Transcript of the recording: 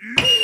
Yeah!